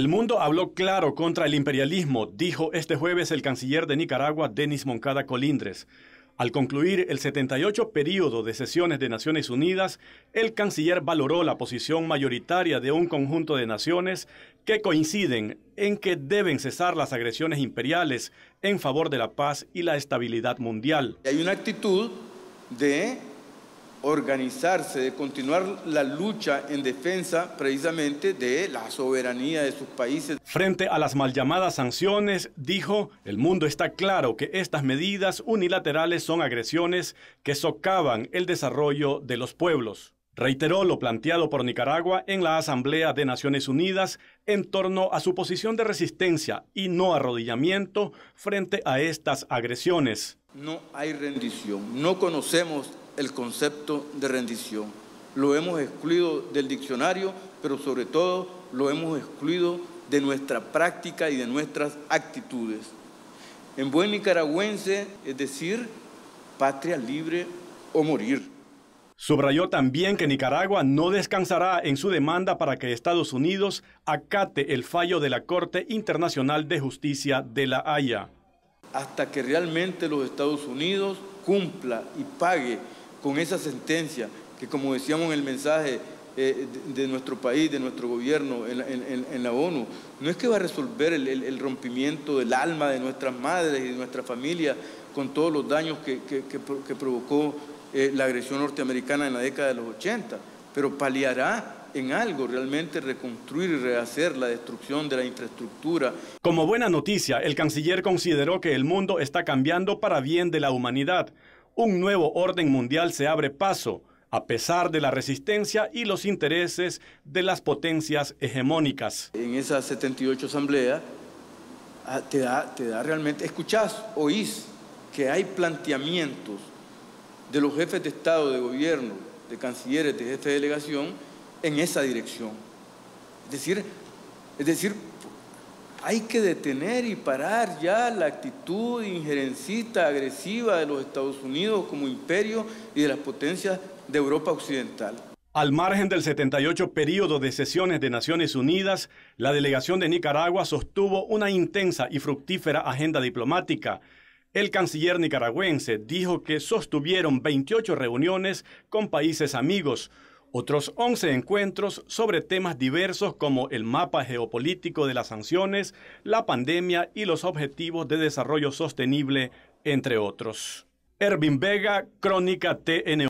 El mundo habló claro contra el imperialismo, dijo este jueves el canciller de Nicaragua, Denis Moncada Colindres. Al concluir el 78 periodo de sesiones de Naciones Unidas, el canciller valoró la posición mayoritaria de un conjunto de naciones que coinciden en que deben cesar las agresiones imperiales en favor de la paz y la estabilidad mundial. Hay una actitud de organizarse, de continuar la lucha en defensa precisamente de la soberanía de sus países. Frente a las mal llamadas sanciones, dijo, el mundo está claro que estas medidas unilaterales son agresiones que socavan el desarrollo de los pueblos. Reiteró lo planteado por Nicaragua en la Asamblea de Naciones Unidas en torno a su posición de resistencia y no arrodillamiento frente a estas agresiones. No hay rendición, no conocemos el concepto de rendición. Lo hemos excluido del diccionario, pero sobre todo lo hemos excluido de nuestra práctica y de nuestras actitudes. En buen nicaragüense, es decir, patria libre o morir. Subrayó también que Nicaragua no descansará en su demanda para que Estados Unidos acate el fallo de la Corte Internacional de Justicia de La Haya. Hasta que realmente los Estados Unidos cumpla y pague con esa sentencia que como decíamos en el mensaje eh, de, nuestro país, de nuestro gobierno en, la ONU, no es que va a resolver el, rompimiento del alma de nuestras madres y de nuestra familia con todos los daños que, provocó eh, la agresión norteamericana en la década de los 80, pero paliará en algo realmente reconstruir y rehacer la destrucción de la infraestructura. Como buena noticia, el canciller consideró que el mundo está cambiando para bien de la humanidad un nuevo orden mundial se abre paso, a pesar de la resistencia y los intereses de las potencias hegemónicas. En esa 78 asamblea ah, te da, te da realmente, escuchás, oís que hay planteamientos de los jefes de Estado, de gobierno, de cancilleres, de jefe de delegación, en esa dirección. Es decir, es decir, hay que detener y parar ya la actitud injerencista, agresiva de los Estados Unidos como imperio y de las potencias de Europa Occidental. Al margen del 78 periodo de sesiones de Naciones Unidas, la delegación de Nicaragua sostuvo una intensa y fructífera agenda diplomática. El canciller nicaragüense dijo que sostuvieron 28 reuniones con países amigos, otros 11 encuentros sobre temas diversos como el mapa geopolítico de las sanciones, la pandemia y los objetivos de desarrollo sostenible, entre otros. Ervin Vega, Crónica TN.